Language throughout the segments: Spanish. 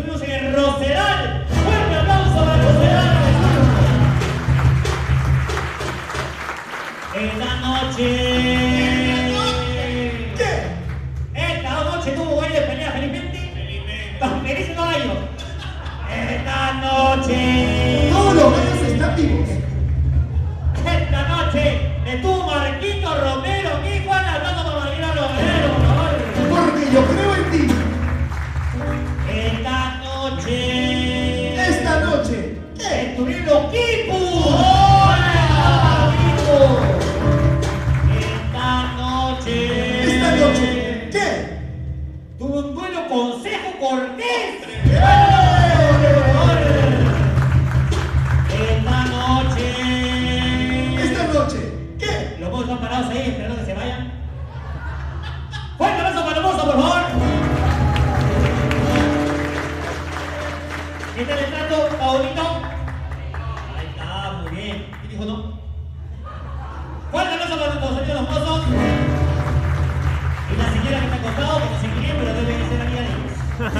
estuvimos en Rosedal. Fuerte aplauso para Rosedal. Esta noche. ¿Qué? Esta noche tuvo baile de pelea felizmente. Feliz caballo. Esta noche. Todos los gallos están vivos. Estuvieron Kipu. ¡Hola, Kipu! Esta noche. Esta noche. ¿Qué? Tuvo un duelo Consejo Cortés. Esta noche. Esta noche. ¿Qué? Los mozos están parados ahí esperando que se vayan.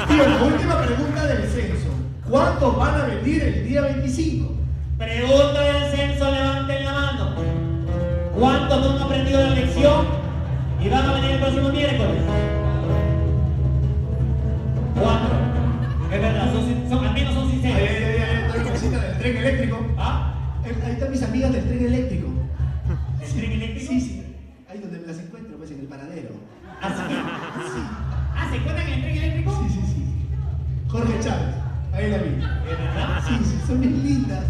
Tío, la última pregunta del censo. ¿Cuántos van a venir el día 25? Pregunta del censo, levanten la mano. ¿Cuántos no han aprendido la lección y van a venir el próximo miércoles? Cuatro. Es verdad, son, son- al menos son sinceros. ay, ay, estoy con cita del tren eléctrico. ¿Ah? Eh, Ahí están mis amigas del tren eléctrico. Son bien lindas.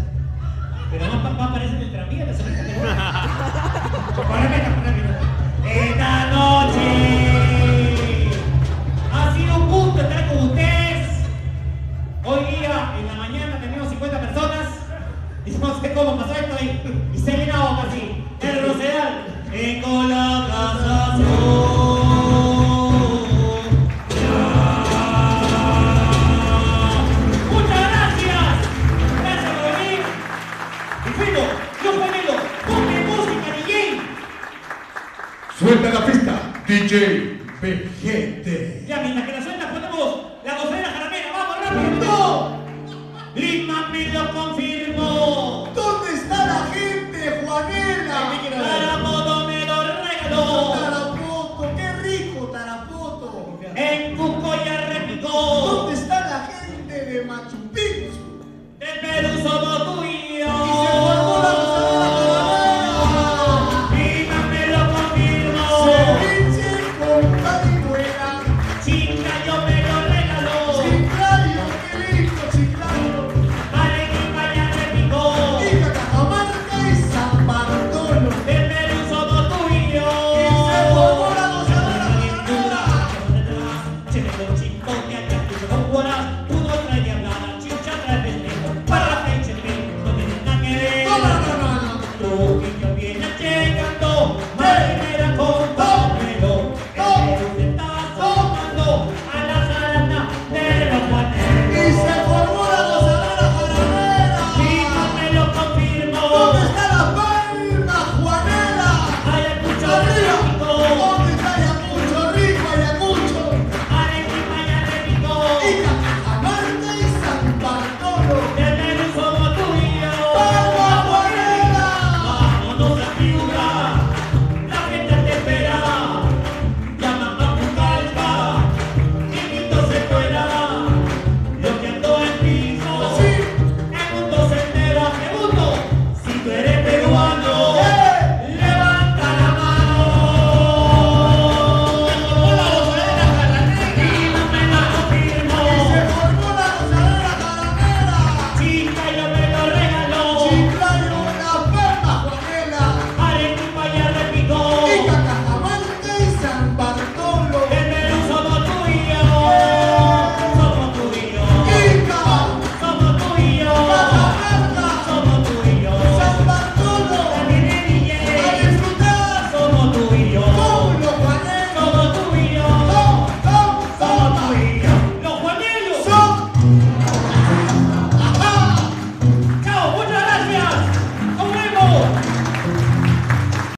Pero más papá aparece en el tranvía respeto, por respeto. Esta noche ha sido un gusto estar con ustedes. Hoy día, en la mañana, tenemos 50 personas. Y no sé cómo pasó esto ahí. Y se llenaba casi. El Rosedal. En con ponelo, yo ponelo, ponme música, DJ. Suelta la pista, DJ Vegete. Ya, mientras que la suelta ponemos la gozadera jaramera, vamos rápido. Lima me lo confirmó. ¿Dónde está la gente, Juanela? Tarapoto me lo regaló. Tarapoto, qué rico, Tarapoto. En Cucu